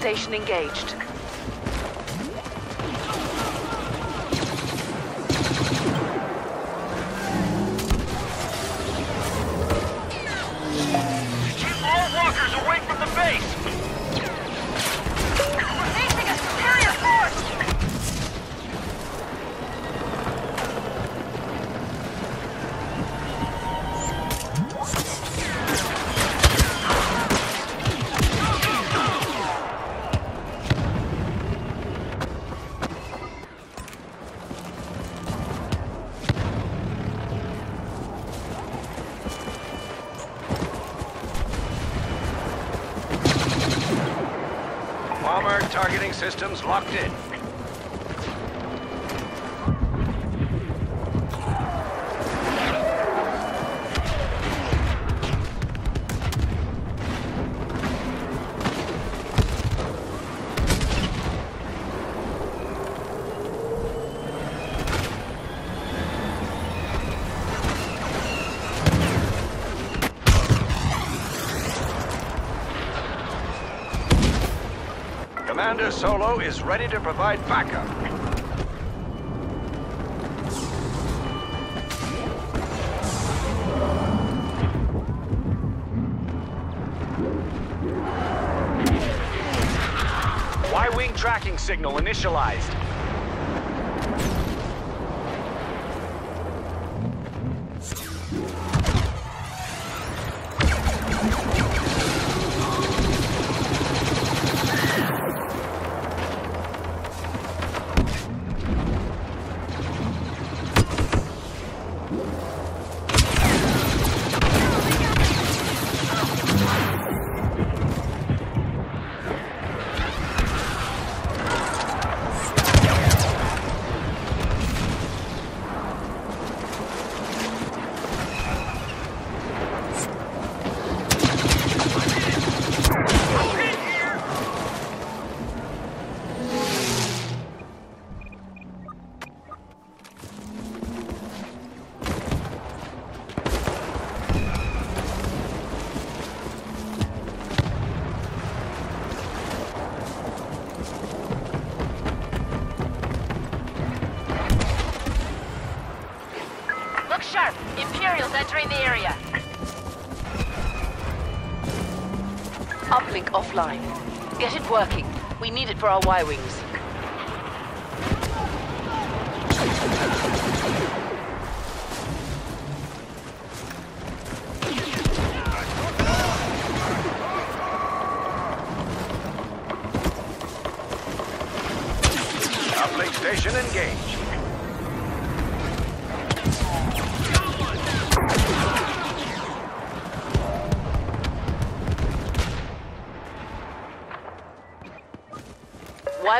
station engaged. Systems locked in. Commander Solo is ready to provide backup. Y-wing tracking signal initialized. We need it for our Y-Wings. Uplink station engaged.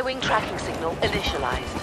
Y-Wing tracking signal initialized.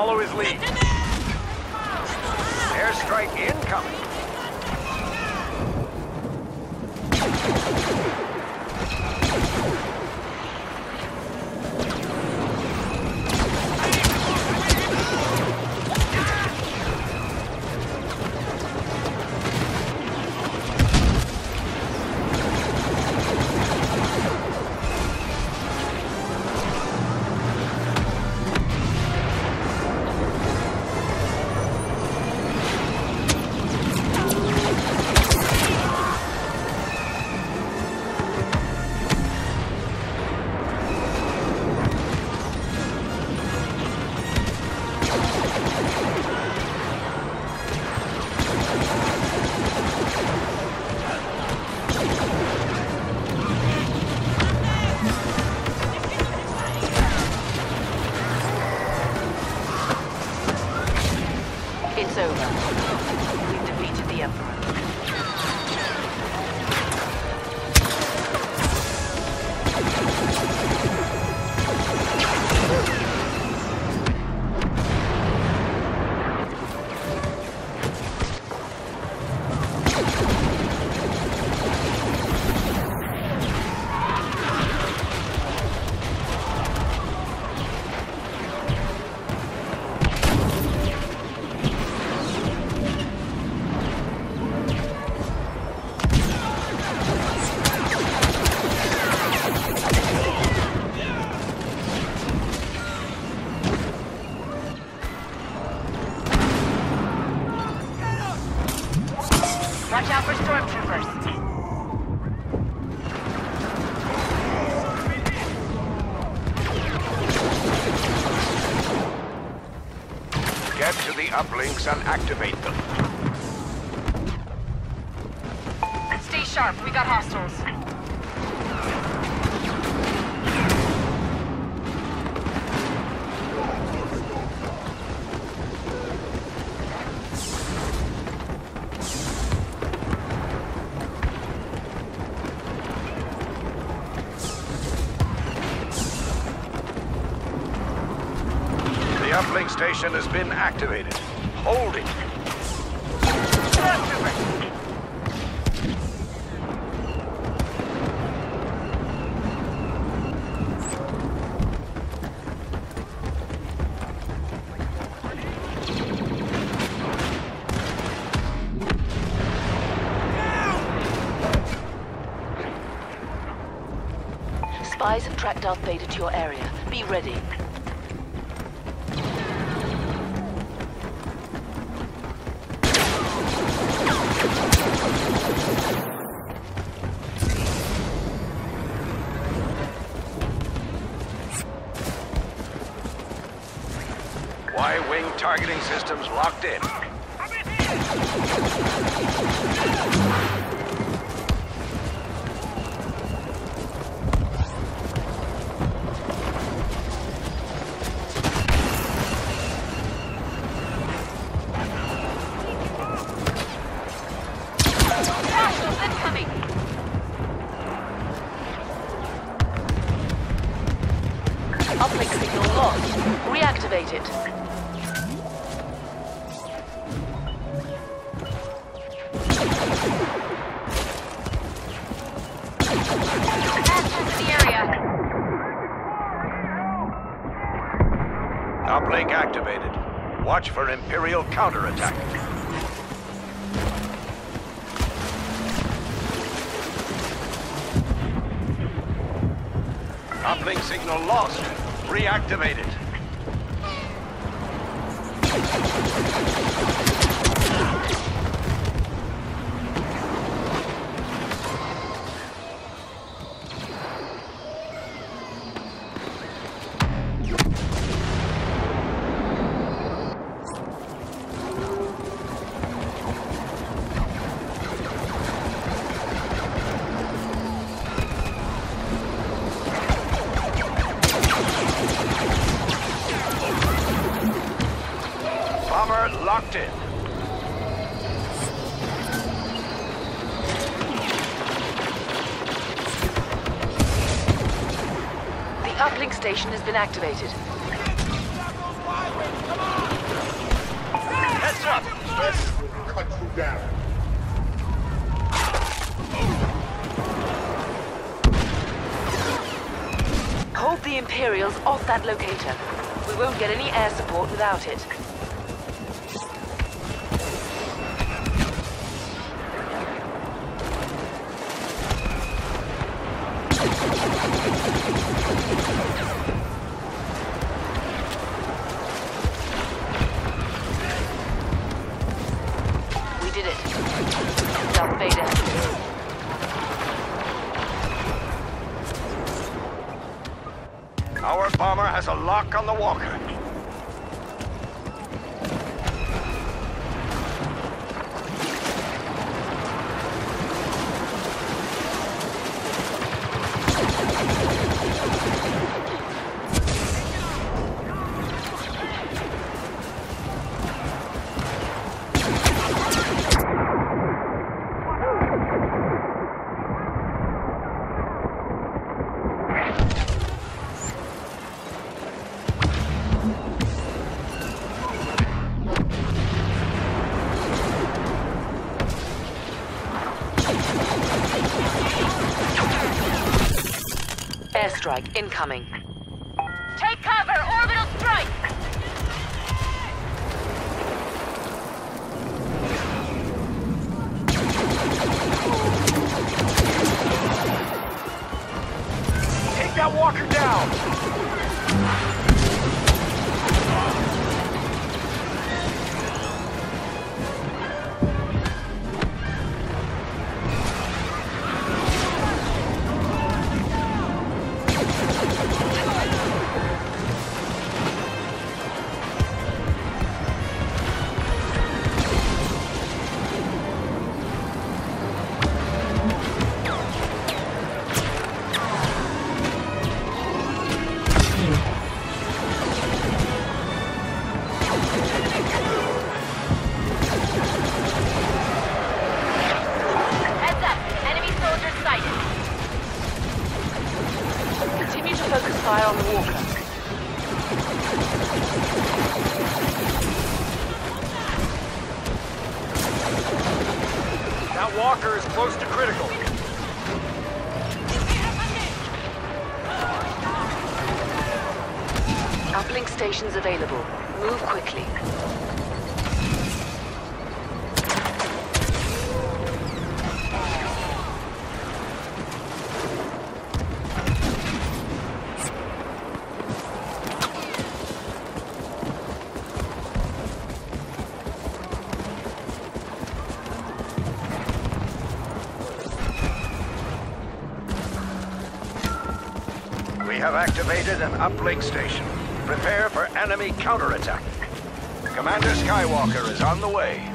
Follow his lead. Uplinks and activate them. Stay sharp. We got hostiles. Station has been activated. Hold it. Spies have tracked Darth Vader to your area. Be ready. Y-wing targeting systems locked in. Uplink activated. Watch for Imperial counterattack. Uplink signal lost. Reactivate station has been activated. Heads up! cut you down. Hold the Imperials off that locator. We won't get any air support without it. Our bomber has a lock on the walker. Airstrike incoming. Take cover. Orbital strike. Take that walker down! That walker is close to critical. Uplink stations available. Move quickly. Have activated an uplink station. Prepare for enemy counterattack. Commander Skywalker is on the way.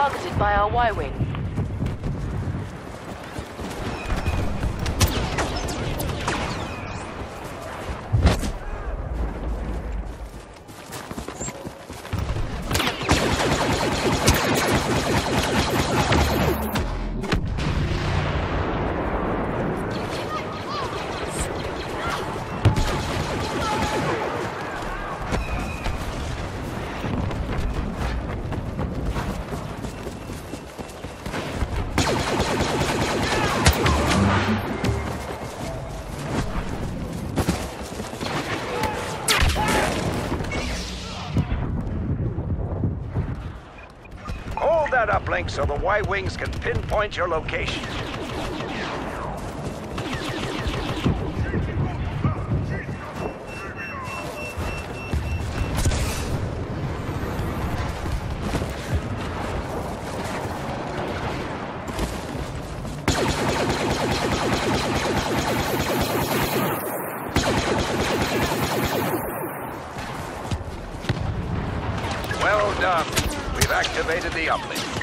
Targeted by our Y-Wing. Uplink so the Y-Wings can pinpoint your location. Well done. We've activated the uplink.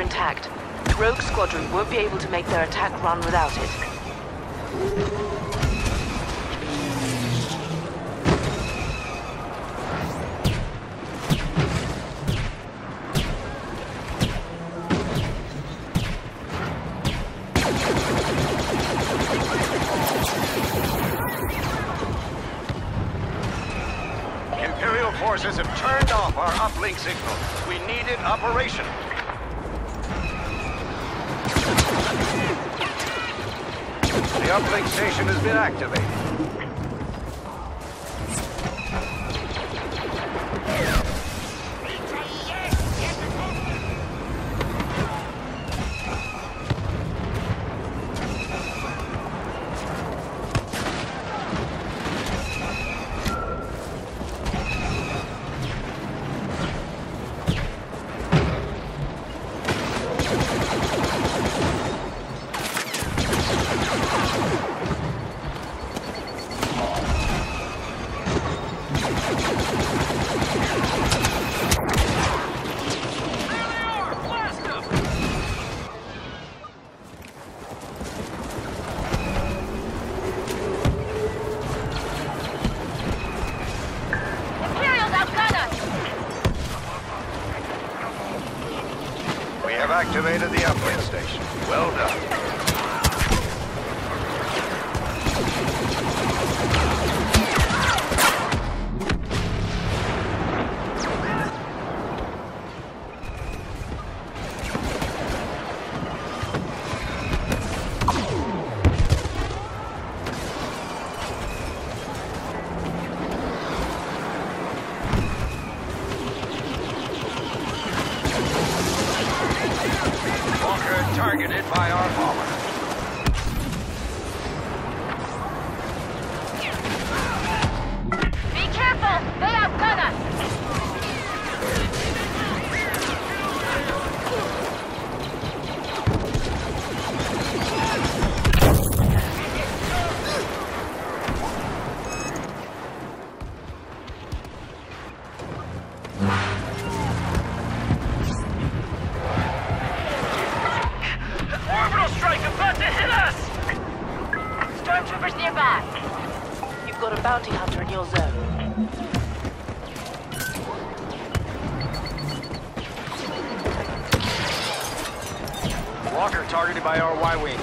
Intact. Rogue Squadron won't be able to make their attack run without it. Has been activated. Activated the uplink station. Well done. Targeted by our bomber. A bounty hunter in your zone. Walker targeted by our Y-Wing.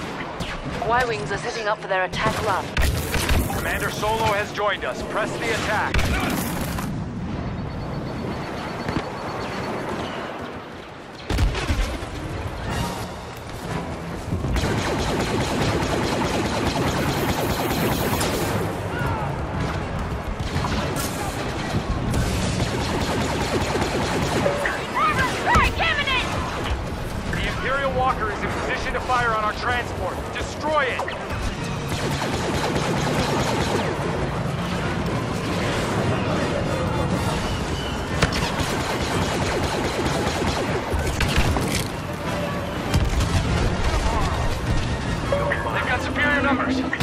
Y-Wings are setting up for their attack run. Commander Solo has joined us. Press the attack. Tracker is in position to fire on our transport. Destroy it! They've got superior numbers.